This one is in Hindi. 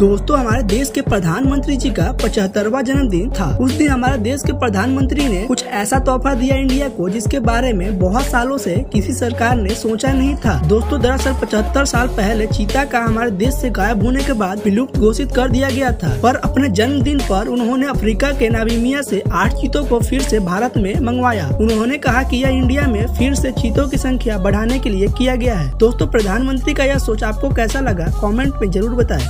दोस्तों, हमारे देश के प्रधानमंत्री जी का पचहत्तरवा जन्मदिन था। उस दिन हमारे देश के प्रधानमंत्री ने कुछ ऐसा तोहफा दिया इंडिया को, जिसके बारे में बहुत सालों से किसी सरकार ने सोचा नहीं था। दोस्तों, दरअसल पचहत्तर साल पहले चीता का हमारे देश से गायब होने के बाद विलुप्त घोषित कर दिया गया था। पर अपने जन्मदिन पर उन्होंने अफ्रीका के नावीमिया से आठ चीतों को फिर से भारत में मंगवाया। उन्होंने कहा कि यह इंडिया में फिर से चीतों की संख्या बढ़ाने के लिए किया गया है। दोस्तों, प्रधानमंत्री का यह सोच आपको कैसा लगा? कॉमेंट में ज़रूर बताए।